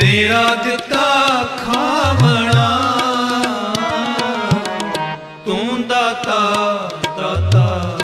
ਤੇਰਾ ਦਿੱਤਾ ਖਾਵਣਾ ਤੂੰ ਦਾਤਾ